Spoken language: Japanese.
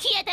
消えて。